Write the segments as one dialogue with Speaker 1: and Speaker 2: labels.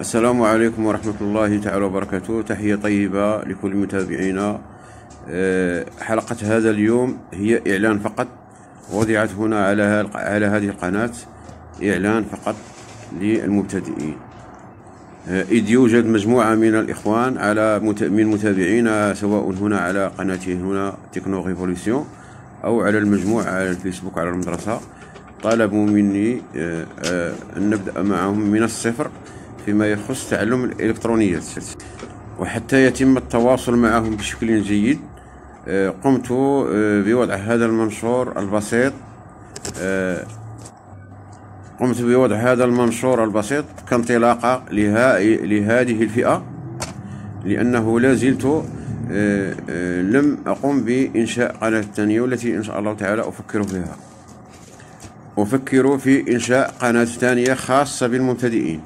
Speaker 1: السلام عليكم ورحمة الله تعالى وبركاته. تحية طيبة لكل متابعينا أه، حلقة هذا اليوم هي إعلان فقط. وضعت هنا على على هذه القناة إعلان فقط للمبتدئين. أه، إذ يوجد مجموعة من الإخوان على من متابعينا سواء هنا على قناته هنا تكنو ريفوليسيون أو على المجموعة على الفيسبوك على المدرسة. طلبوا مني أه، أن نبدأ معهم من الصفر. فيما يخص تعلم الإلكترونيات وحتى يتم التواصل معهم بشكل جيد آه، قمت آه، بوضع هذا المنشور البسيط آه، قمت بوضع هذا المنشور البسيط كانطلاقة لهذه الفئة لأنه لا زلت لم أقم بإنشاء قناة ثانية والتي إن شاء الله تعالى أفكر فيها. أفكر في إنشاء قناة ثانية خاصة بالمبتدئين.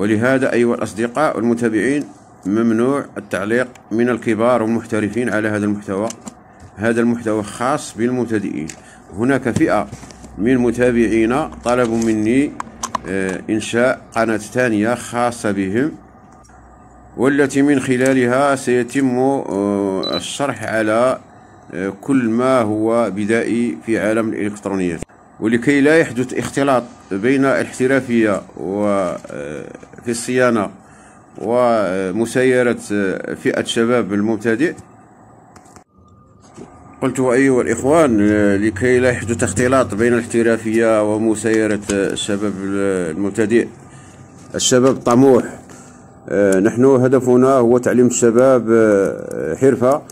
Speaker 1: ولهذا أيها الأصدقاء والمتابعين ممنوع التعليق من الكبار والمحترفين على هذا المحتوى. هذا المحتوى خاص بالمبتدئين. هناك فئة من متابعينا طلبوا مني آه، إنشاء قناة ثانية خاصة بهم والتي من خلالها سيتم آه، الشرح على آه، كل ما هو بدائي في عالم الإلكترونيات. ولكي لا يحدث اختلاط بين الاحترافية وفي الصيانة ومسايرة فئة شباب المبتدئ. قلت أيها الإخوان لكي لا يحدث اختلاط بين الاحترافية ومسايرة الشباب المبتدئ. الشباب طموح. نحن هدفنا هو تعليم الشباب حرفة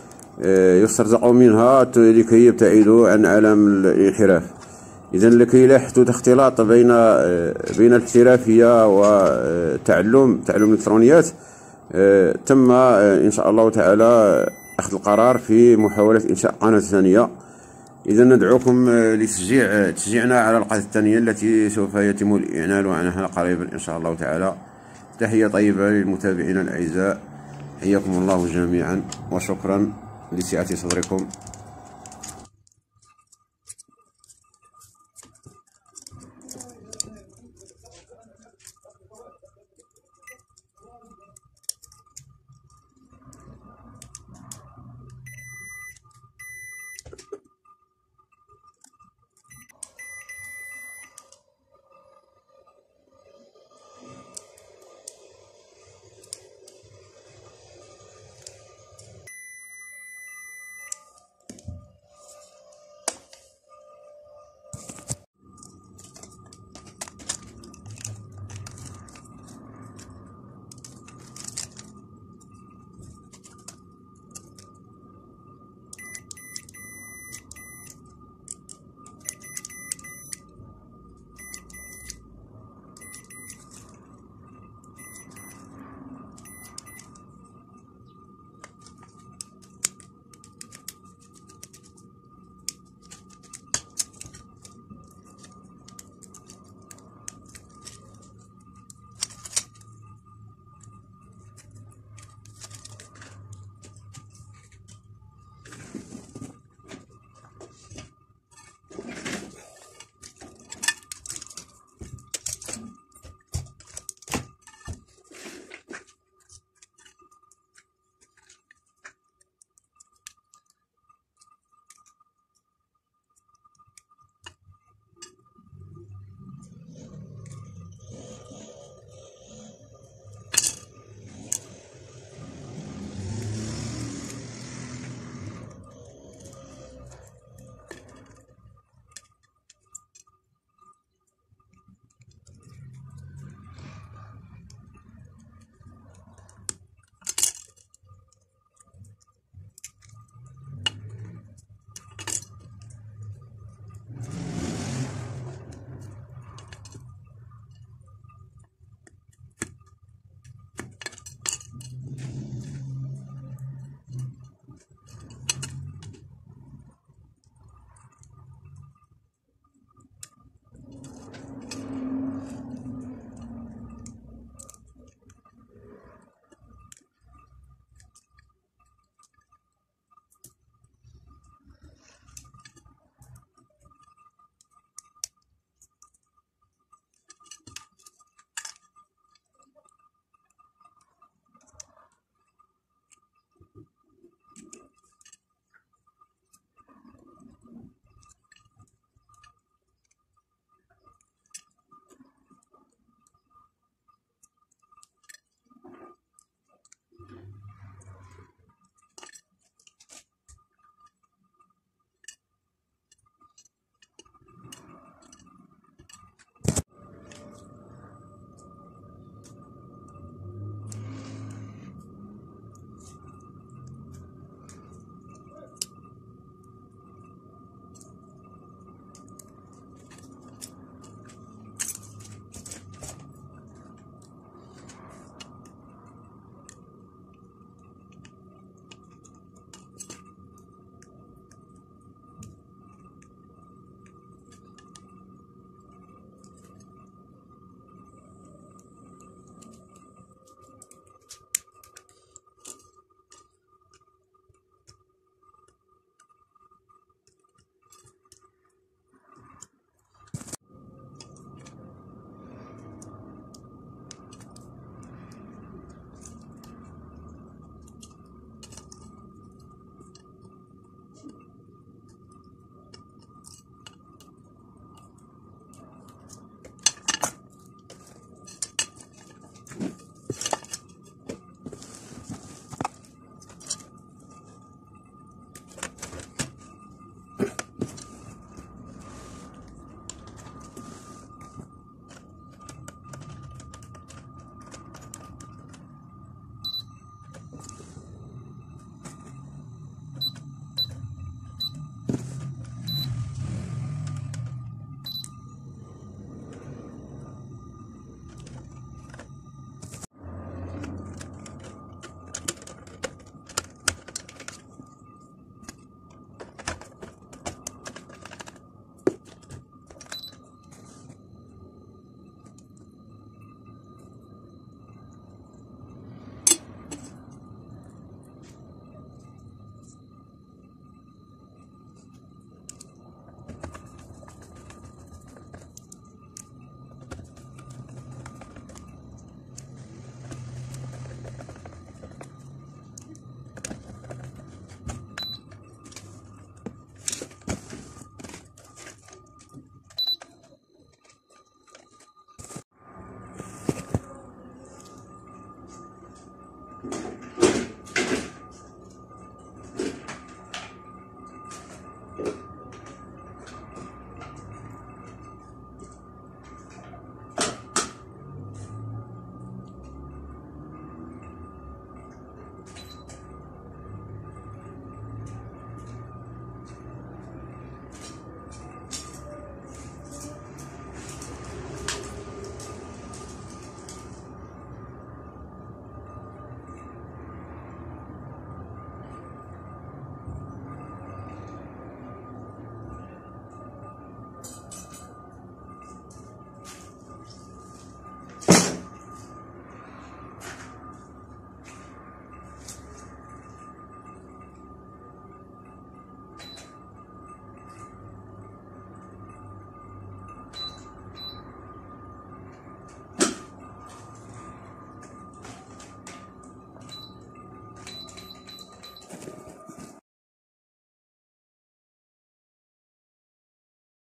Speaker 1: يسترزقوا منها لكي يبتعدوا عن عالم الانحراف. اذا لكي لا يحدث اختلاط بين بين الاحترافيه وتعلم تعلم الإلكترونيات تم إن شاء الله تعالى أخذ القرار في محاولة إنشاء قناة ثانية. اذا ندعوكم لتشجيع تشجيعنا على القناة الثانية التي سوف يتم الإعلان عنها قريبا إن شاء الله تعالى. تحية طيبة للمتابعين الأعزاء. حياكم الله جميعا وشكرا لسعة صدركم.